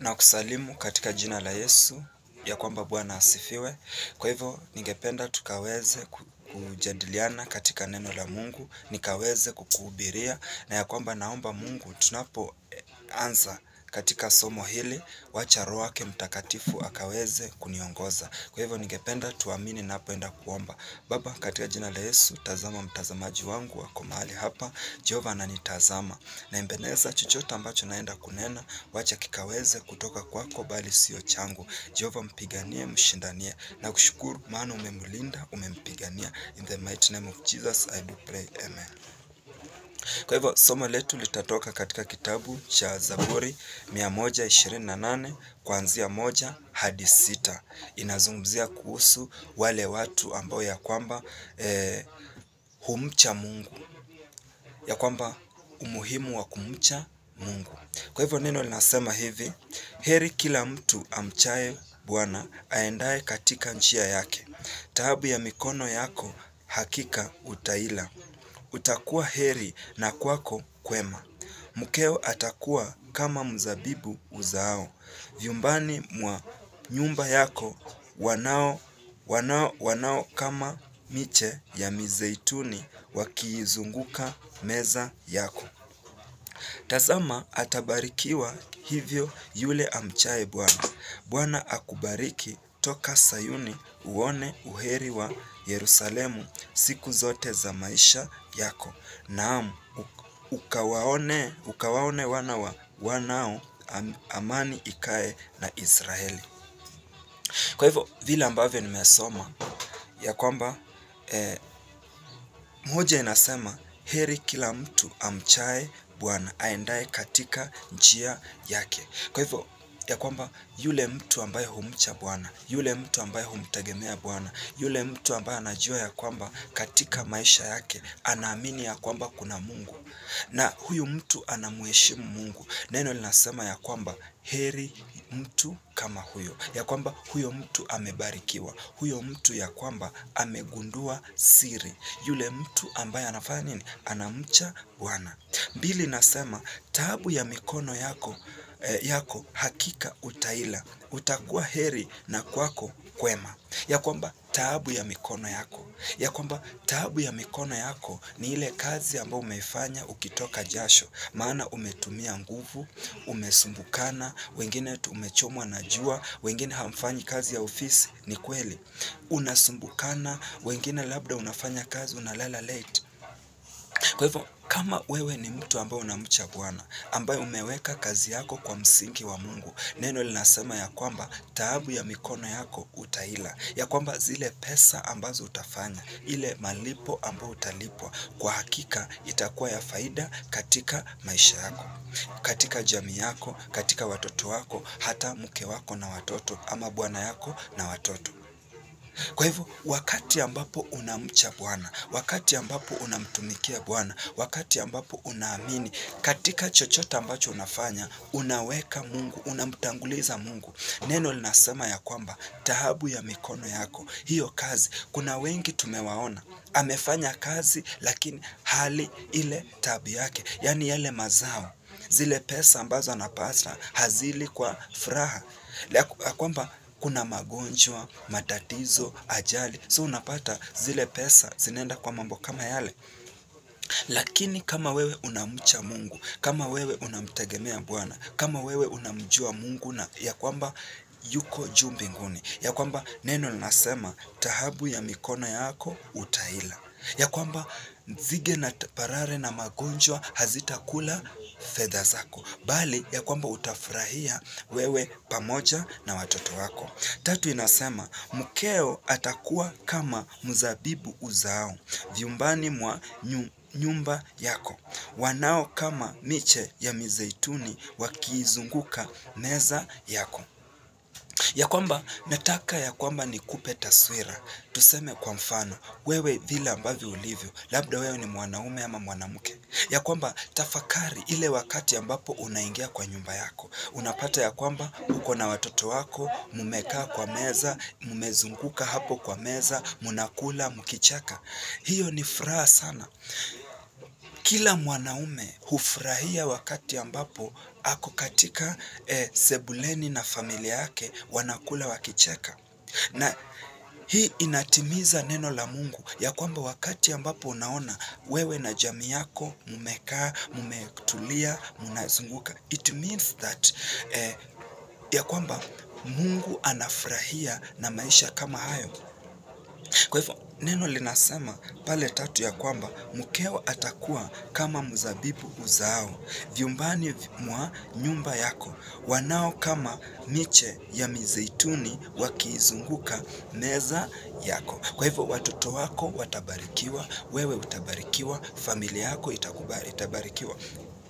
Na kusalimu katika jina la Yesu ya kwamba Bwana asifiwe. Kwa hivyo ningependa tukaweze kujadiliana katika neno la Mungu, nikaweze kukuhubiria na ya kwamba naomba Mungu tunapoanza katika somo hili, wacha roho wake mtakatifu akaweze kuniongoza. Kwa hivyo ningependa tuamini napoenda kuomba. Baba katika jina la Yesu, tazama mtazamaji wangu wako mahali hapa. Jehova ananitazama. Naembeneza chochote ambacho naenda kunena, wacha kikaweze kutoka kwako bali sio changu. Jehova mpiganie, mshindanie. Na kushukuru maana umemlinda, umempigania. In the mighty name of Jesus I do pray. Amen. Kwa hivyo somo letu litatoka katika kitabu cha Zaburi 128 kuanzia moja hadi sita. Inazungumzia kuhusu wale watu ambao ya kwamba eh, humcha Mungu, ya kwamba umuhimu wa kumcha Mungu. Kwa hivyo neno linasema hivi, heri kila mtu amchaye Bwana aendaye katika njia yake. Taabu ya mikono yako hakika utaila utakuwa heri na kwako kwema. Mkeo atakuwa kama mzabibu uzaao vyumbani mwa nyumba yako, wanao wanao wanao kama miche ya mizeituni wakiizunguka meza yako. Tazama, atabarikiwa hivyo yule amchaye Bwana. Bwana akubariki toka Sayuni, uone uheri wa Yerusalemu siku zote za maisha yako. Naam, ukawaone ukawaone wana wa wanao am, amani ikae na Israeli. Kwa hivyo vile ambavyo nimesoma ya kwamba eh, moja inasema heri kila mtu amchae Bwana aendaye katika njia yake. Kwa hivyo ya kwamba yule mtu ambaye humcha Bwana, yule mtu ambaye humtegemea Bwana, yule mtu ambaye anajua ya kwamba katika maisha yake anaamini ya kwamba kuna Mungu na huyu mtu anamheshimu Mungu. Neno linasema ya kwamba heri mtu kama huyo, ya kwamba huyo mtu amebarikiwa, huyo mtu ya kwamba amegundua siri, yule mtu ambaye anafanya nini? Anamcha Bwana. Mbili nasema taabu ya mikono yako eh, yako hakika utaila, utakuwa heri na kwako kwema. Ya kwamba taabu ya mikono yako, ya kwamba taabu ya mikono yako ni ile kazi ambayo umeifanya ukitoka jasho, maana umetumia nguvu, umesumbukana, wengine umechomwa na jua, wengine hamfanyi kazi ya ofisi. Ni kweli unasumbukana, wengine labda unafanya kazi unalala late. Kwa hivyo kama wewe ni mtu ambaye unamcha Bwana, ambaye umeweka kazi yako kwa msingi wa Mungu, neno linasema ya kwamba taabu ya mikono yako utaila, ya kwamba zile pesa ambazo utafanya, ile malipo ambayo utalipwa, kwa hakika itakuwa ya faida katika maisha yako, katika jamii yako, katika watoto wako, hata mke wako na watoto, ama bwana yako na watoto. Kwa hivyo wakati ambapo unamcha Bwana, wakati ambapo unamtumikia Bwana, wakati ambapo unaamini katika chochote ambacho unafanya, unaweka Mungu, unamtanguliza Mungu. Neno linasema ya kwamba taabu ya mikono yako, hiyo kazi, kuna wengi tumewaona amefanya kazi, lakini hali ile taabu yake, yaani yale mazao, zile pesa ambazo anapata hazili kwa furaha, ya kwamba kuna magonjwa, matatizo, ajali. So unapata zile pesa zinaenda kwa mambo kama yale. Lakini kama wewe unamcha Mungu, kama wewe unamtegemea Bwana, kama wewe unamjua Mungu na ya kwamba yuko juu mbinguni, ya kwamba neno linasema taabu ya mikono yako utaila, ya kwamba nzige na parare na magonjwa hazitakula fedha zako, bali ya kwamba utafurahia wewe pamoja na watoto wako. Tatu inasema mkeo atakuwa kama mzabibu uzao vyumbani mwa nyu, nyumba yako, wanao kama miche ya mizeituni wakiizunguka meza yako ya kwamba nataka ya kwamba nikupe taswira. Tuseme kwa mfano, wewe vile ambavyo ulivyo, labda wewe ni mwanaume ama mwanamke, ya kwamba tafakari ile wakati ambapo unaingia kwa nyumba yako, unapata ya kwamba uko na watoto wako, mmekaa kwa meza, mmezunguka hapo kwa meza, mnakula mkichaka Hiyo ni furaha sana. Kila mwanaume hufurahia wakati ambapo ako katika eh, sebuleni na familia yake wanakula wakicheka na hii inatimiza neno la Mungu ya kwamba wakati ambapo unaona wewe na jamii yako mmekaa, mmetulia, mnazunguka, it means that eh, ya kwamba Mungu anafurahia na maisha kama hayo. Kwa hivyo neno linasema pale tatu ya kwamba mkeo atakuwa kama mzabibu uzao vyumbani mwa nyumba yako, wanao kama miche ya mizeituni wakiizunguka meza yako. Kwa hivyo watoto wako watabarikiwa, wewe utabarikiwa, familia yako itakubari, itabarikiwa,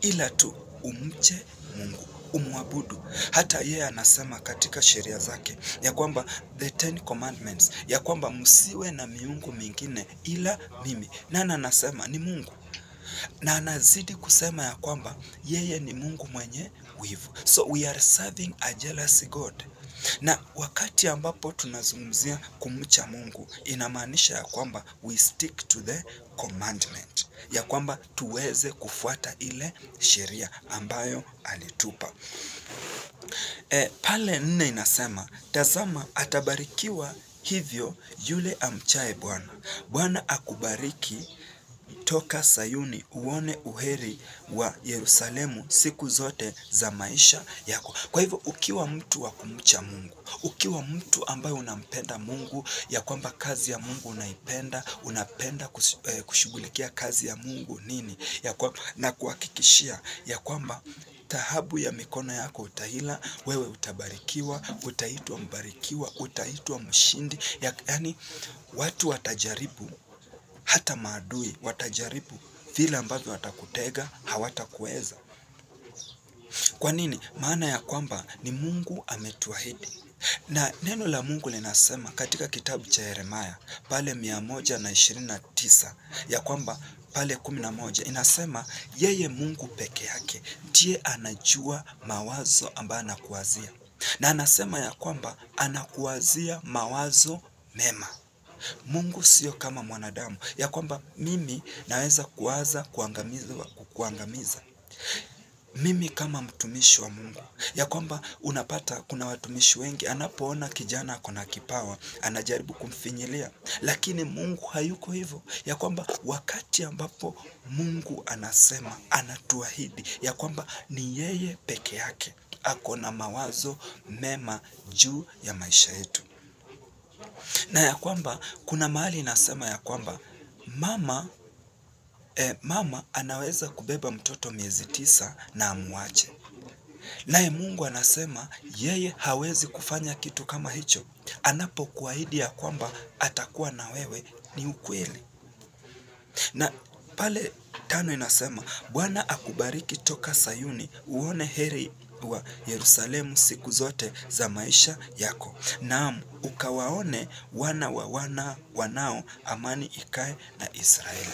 ila tu umche Mungu umwabudu. Hata yeye anasema katika sheria zake ya kwamba the ten commandments, ya kwamba msiwe na miungu mingine ila mimi. Nani anasema? Ni Mungu, na anazidi kusema ya kwamba yeye ni Mungu mwenye wivu. So we are serving a jealous God. Na wakati ambapo tunazungumzia kumcha Mungu inamaanisha ya kwamba we stick to the commandment, ya kwamba tuweze kufuata ile sheria ambayo alitupa. E, pale nne inasema tazama, atabarikiwa hivyo yule amchaye Bwana. Bwana akubariki toka Sayuni uone uheri wa Yerusalemu siku zote za maisha yako. Kwa hivyo ukiwa mtu wa kumcha Mungu, ukiwa mtu ambaye unampenda Mungu, ya kwamba kazi ya Mungu unaipenda, unapenda eh, kushughulikia kazi ya Mungu nini, ya kwa, na kuhakikishia ya kwamba taabu ya mikono yako utaila, wewe utabarikiwa, utaitwa mbarikiwa, utaitwa mshindi. Ya, yani watu watajaribu hata maadui watajaribu vile ambavyo watakutega, hawatakuweza. Kwa nini? Maana ya kwamba ni Mungu ametuahidi, na neno la Mungu linasema katika kitabu cha Yeremaya pale mia moja na ishirini na tisa ya kwamba pale kumi na moja inasema yeye Mungu peke yake ndiye anajua mawazo ambayo anakuwazia, na anasema ya kwamba anakuwazia mawazo mema. Mungu sio kama mwanadamu ya kwamba mimi naweza kuwaza kuangamiza, kuangamiza mimi kama mtumishi wa Mungu, ya kwamba unapata kuna watumishi wengi, anapoona kijana ako na kipawa anajaribu kumfinyilia, lakini Mungu hayuko hivyo, ya kwamba wakati ambapo Mungu anasema, anatuahidi ya kwamba ni yeye peke yake ako na mawazo mema juu ya maisha yetu na ya kwamba kuna mahali inasema ya kwamba mama eh, mama anaweza kubeba mtoto miezi tisa na amwache, naye Mungu anasema yeye hawezi kufanya kitu kama hicho. Anapokuahidi ya kwamba atakuwa na wewe, ni ukweli. Na pale tano inasema Bwana akubariki toka Sayuni, uone heri wa Yerusalemu siku zote za maisha yako. Naam, ukawaone wana wa wana wanao, amani ikae na Israeli.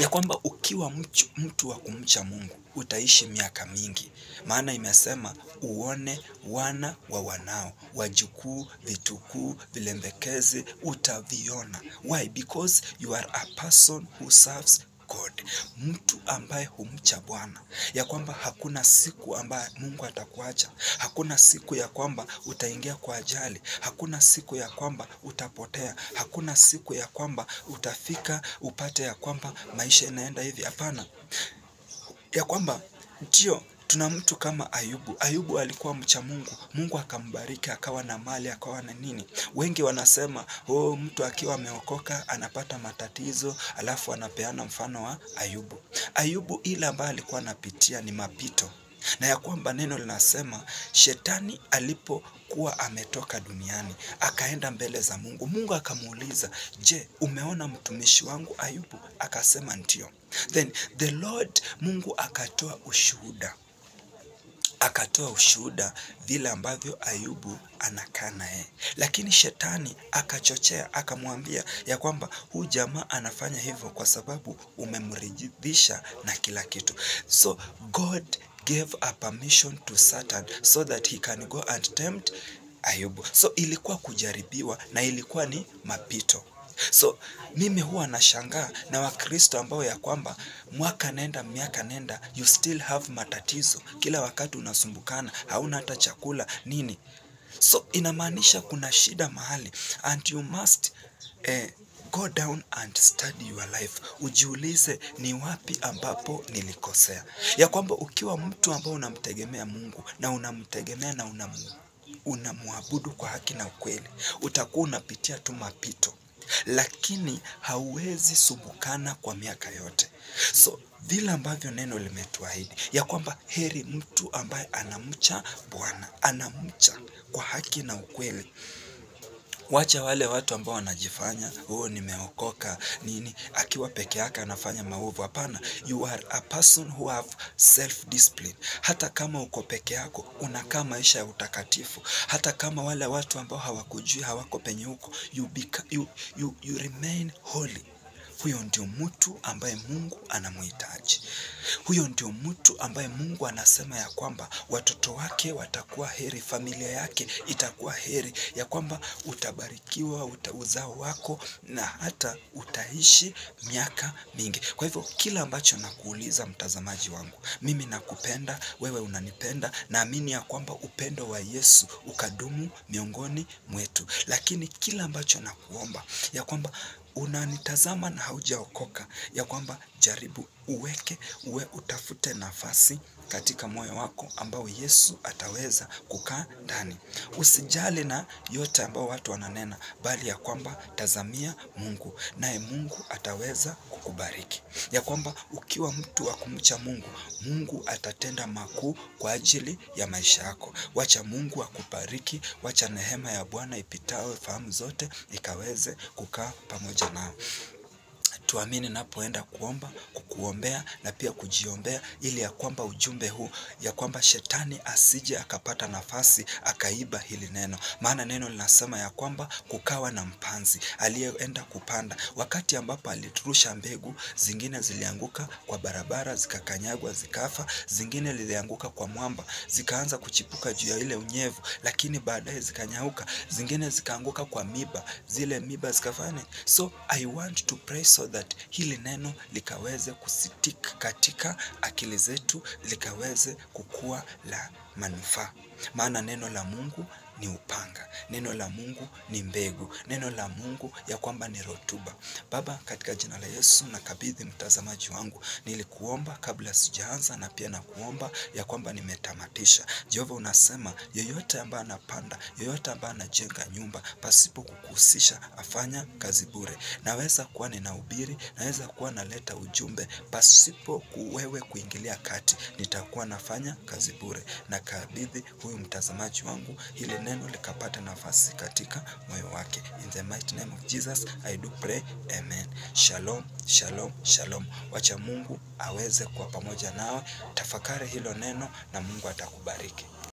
Ya kwamba ukiwa mchu, mtu wa kumcha Mungu utaishi miaka mingi, maana imesema uone wana wa wanao, wajukuu, vitukuu, vilembekezi utaviona. Why? Because you are a person who serves God, mtu ambaye humcha Bwana, ya kwamba hakuna siku ambaye Mungu atakuacha, hakuna siku ya kwamba utaingia kwa ajali, hakuna siku ya kwamba utapotea, hakuna siku ya kwamba utafika upate ya kwamba maisha inaenda hivi. Hapana, ya kwamba ndio tuna mtu kama Ayubu. Ayubu alikuwa mcha Mungu, Mungu akambariki akawa na mali akawa na nini. Wengi wanasema oh, mtu akiwa ameokoka anapata matatizo, alafu anapeana mfano wa Ayubu. Ayubu ile ambayo alikuwa anapitia ni mapito, na ya kwamba neno linasema shetani alipokuwa ametoka duniani akaenda mbele za Mungu, Mungu akamuuliza, je, umeona mtumishi wangu Ayubu? Akasema ndio. Then the Lord Mungu akatoa ushuhuda akatoa ushuhuda vile ambavyo Ayubu anakaa naye, lakini shetani akachochea akamwambia ya kwamba huu jamaa anafanya hivyo kwa sababu umemridhisha na kila kitu. So God gave a permission to Satan so that he can go and tempt Ayubu. So ilikuwa kujaribiwa na ilikuwa ni mapito. So mimi huwa nashangaa na Wakristo ambao ya kwamba mwaka nenda miaka nenda, you still have matatizo kila wakati unasumbukana, hauna hata chakula nini. So inamaanisha kuna shida mahali and you must eh, go down and study your life. Ujiulize ni wapi ambapo nilikosea, ya kwamba ukiwa mtu ambao unamtegemea Mungu na unamtegemea na unamu unamwabudu kwa haki na ukweli, utakuwa unapitia tu mapito lakini hauwezi sumbukana kwa miaka yote. So vile ambavyo neno limetuahidi ya kwamba heri mtu ambaye anamcha Bwana, anamcha kwa haki na ukweli. Wacha wale watu ambao wanajifanya oh, nimeokoka nini, akiwa peke yake anafanya maovu. Hapana, you are a person who have self discipline. Hata kama uko peke yako unakaa maisha ya utakatifu, hata kama wale watu ambao hawakujui hawako penye huko, you, you, you, you remain holy. Huyo ndio mtu ambaye Mungu anamhitaji. Huyo ndio mtu ambaye Mungu anasema ya kwamba watoto wake watakuwa heri, familia yake itakuwa heri, ya kwamba utabarikiwa uta uzao wako na hata utaishi miaka mingi. Kwa hivyo kila ambacho nakuuliza mtazamaji wangu, mimi nakupenda, wewe unanipenda, naamini ya kwamba upendo wa Yesu ukadumu miongoni mwetu, lakini kila ambacho nakuomba ya kwamba unanitazama na haujaokoka, ya kwamba jaribu uweke uwe utafute nafasi katika moyo wako ambao Yesu ataweza kukaa ndani. Usijali na yote ambao watu wananena, bali ya kwamba tazamia Mungu, naye Mungu ataweza kukubariki. Ya kwamba ukiwa mtu wa kumcha Mungu, Mungu atatenda makuu kwa ajili ya maisha yako. Wacha Mungu akubariki, wacha neema ya Bwana ipitao fahamu zote ikaweze kukaa pamoja nao. Tuamini napoenda kuomba, kukuombea na pia kujiombea, ili ya kwamba ujumbe huu ya kwamba shetani asije akapata nafasi akaiba hili neno, maana neno linasema ya kwamba kukawa na mpanzi aliyeenda kupanda, wakati ambapo aliturusha mbegu, zingine zilianguka kwa barabara zikakanyagwa zikafa, zingine lilianguka kwa mwamba zikaanza kuchipuka juu ya ile unyevu, lakini baadaye zikanyauka, zingine zikaanguka kwa miba, zile miba zikafanya. So I want to pray so that hili neno likaweze kusitik katika akili zetu, likaweze kukua la manufaa, maana neno la Mungu ni upanga, neno la Mungu ni mbegu, neno la Mungu ya kwamba ni rotuba. Baba, katika jina la Yesu nakabidhi mtazamaji wangu, nilikuomba kabla sijaanza, na pia nakuomba ya kwamba nimetamatisha. Jehova, unasema yoyote ambaye anapanda, yoyote ambaye anajenga nyumba pasipo kukuhusisha afanya kazi bure. Naweza kuwa ninahubiri, naweza kuwa naleta ujumbe pasipo kuwewe kuingilia kati, nitakuwa nafanya kazi bure. Na kabidhi huyu mtazamaji wangu ili neno likapata nafasi katika moyo wake. In the mighty name of Jesus I do pray, amen. Shalom, shalom, shalom. Wacha Mungu aweze kuwa pamoja nawe. Tafakari hilo neno na Mungu atakubariki.